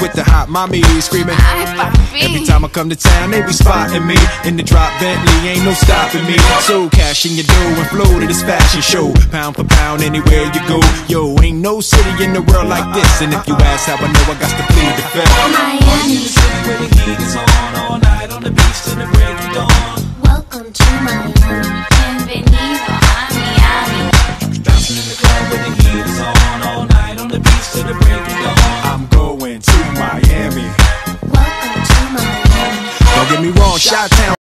with the hot mommy screaming. Ay, papi. Every time I come to town, they be spotting me in the drop Bentley, ain't no stopping me. So cash in your dough and flow to this fashion show, pound for pound anywhere you go. Yo, ain't no city in the world like this, and if you ask how I know, I got to plead the fifth. Miami. Where the heat is on all night on the beach till the break of dawn. Welcome to Miami. Bienvenido a Miami. Bouncing in the club where the heat is on all on get me wrong, Chi Town